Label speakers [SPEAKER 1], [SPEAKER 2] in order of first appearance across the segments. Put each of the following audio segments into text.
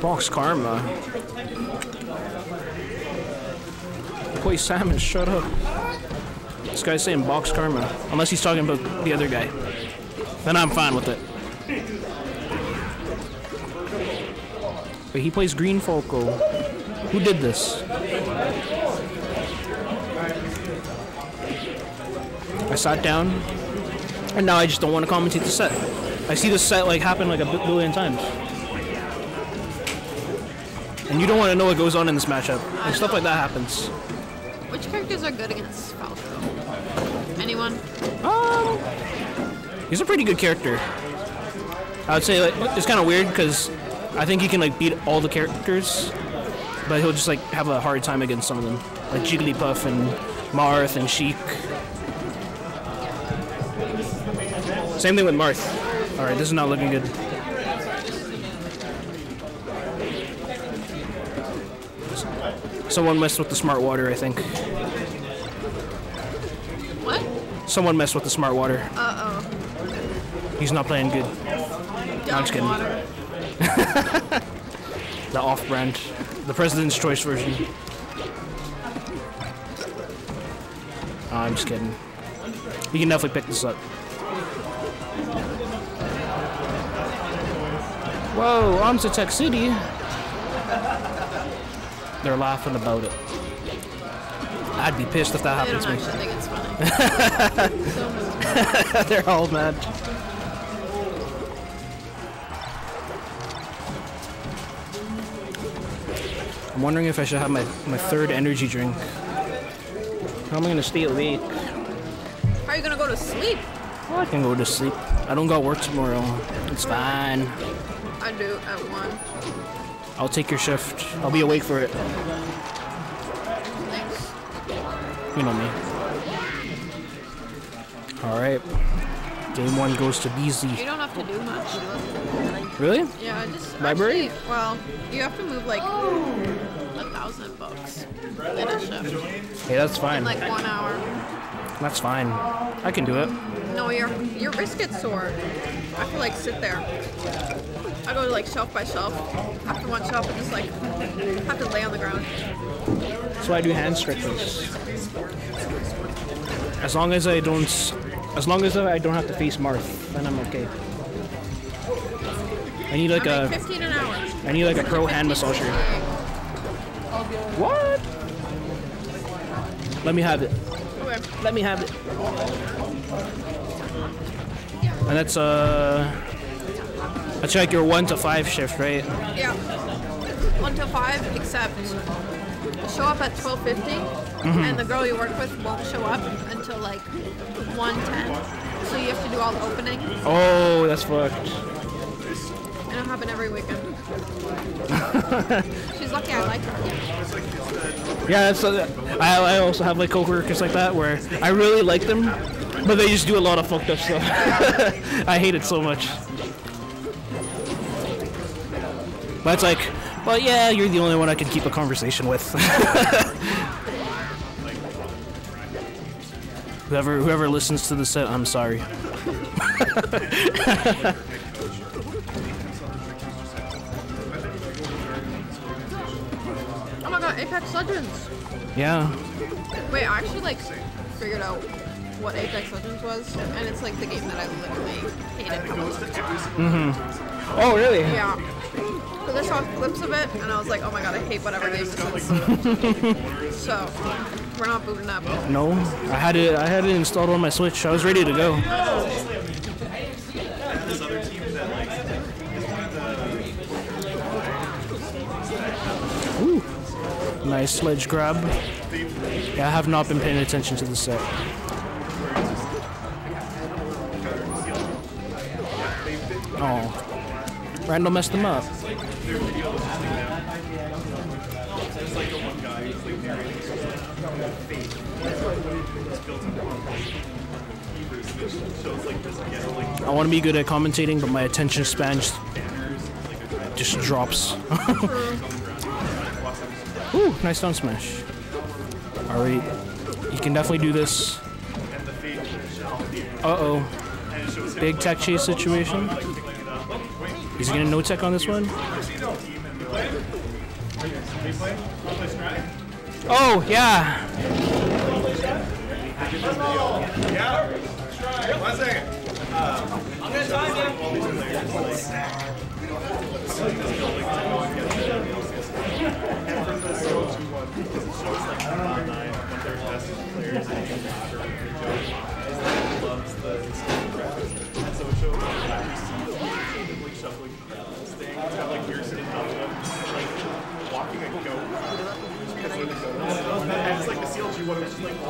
[SPEAKER 1] Box Karma. Boy, Salmon, shut up. This guy's saying Box Karma. Unless he's talking about the other guy. Then I'm fine with it. But he plays Green Falco. Who did this? I sat down, and now I just don't want to commentate the set. I see this set like happen like a billion times. And you don't want to know what goes on in this matchup. Like, stuff like that happens.
[SPEAKER 2] Which characters are good against Falco? Anyone?
[SPEAKER 1] Um, he's a pretty good character. I would say like it's kind of weird because I think he can like beat all the characters, but he'll just like have a hard time against some of them, like Jigglypuff and Marth and Sheik. Same thing with Marth. All right, this is not looking good. Someone messed with the smart water, I think.
[SPEAKER 2] What?
[SPEAKER 1] Someone messed with the smart water.
[SPEAKER 2] Uh oh.
[SPEAKER 1] He's not playing good.
[SPEAKER 2] oh.
[SPEAKER 1] I'm just kidding. The off-brand, the President's Choice version. Oh, I'm just kidding. You can definitely pick this up. Whoa, to Tech City. They're laughing about it. I'd be pissed if that
[SPEAKER 2] They
[SPEAKER 1] happened to me.
[SPEAKER 2] think it's funny. so.
[SPEAKER 1] They're all mad. I'm wondering if I should have my, my third energy drink. How am I gonna stay awake?
[SPEAKER 2] How are you gonna go to sleep?
[SPEAKER 1] Well, I can go to sleep. I don't got work tomorrow. It's fine.
[SPEAKER 2] I do at one.
[SPEAKER 1] I'll take your shift. I'll be awake for it. You know me. Alright. Game one goes to
[SPEAKER 2] You
[SPEAKER 1] Beezy.
[SPEAKER 2] don't have to do much.
[SPEAKER 1] Really?
[SPEAKER 2] Yeah, just
[SPEAKER 1] Library?
[SPEAKER 2] actually- well, you have to move like a thousand books in a shift,
[SPEAKER 1] Hey, that's fine.
[SPEAKER 2] like one hour.
[SPEAKER 1] That's fine. I can do it.
[SPEAKER 2] No, your your wrist gets sore. I have to like sit there. I go like shelf by shelf. After one shelf, I just like have to lay on the ground.
[SPEAKER 1] That's why I do hand stretches. As long as I don't, as long as I don't have to face Marth, then I'm okay. I need like
[SPEAKER 2] I
[SPEAKER 1] a,
[SPEAKER 2] 15 an hour.
[SPEAKER 1] I need like a pro hand massager. What? Let me have it.
[SPEAKER 2] Okay.
[SPEAKER 1] Let me have it. And that's uh, that's like your one to five shift, right?
[SPEAKER 2] Yeah. One to five, except show up at 12:50, and the girl you work with won't show up until like 1:10. So you have to do all the opening.
[SPEAKER 1] Oh, that's fucked.
[SPEAKER 2] And it'll happen every weekend. She's lucky I like her.
[SPEAKER 1] Yeah, that's, uh, I, I also have like coworkers like that where I really like them, but they just do a lot of fucked up stuff. I hate it so much. But it's like, well, yeah, you're the only one I can keep a conversation with. whoever whoever listens to the set, I'm sorry.
[SPEAKER 2] Oh my god, Apex Legends!
[SPEAKER 1] Yeah.
[SPEAKER 2] Wait, I actually like figured out what Apex Legends was, and it's like the game that I literally hated much.
[SPEAKER 1] Oh, really?
[SPEAKER 2] Yeah. Because I saw clips of it, and I was like, oh my god, I hate whatever game this is. so, we're not booting up.
[SPEAKER 1] No, I had it. I had it installed on my Switch. I was ready to go. Ooh, nice ledge grab. Yeah, I have not been paying attention to the set. Oh, Randall messed them up. I want to be good at commentating, but my attention span just, just drops. Ooh, nice down smash. Alright, you can definitely do this. Uh oh. Big tech chase situation. Is he gonna no check on this one? Oh yeah.
[SPEAKER 3] One second. I'm gonna.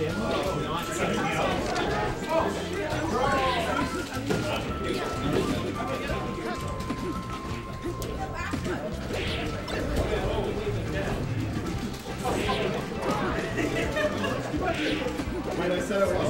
[SPEAKER 3] chin. When I said it was.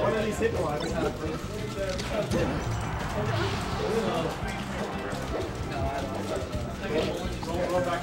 [SPEAKER 3] One of these hit blocks
[SPEAKER 4] happened. Don't go back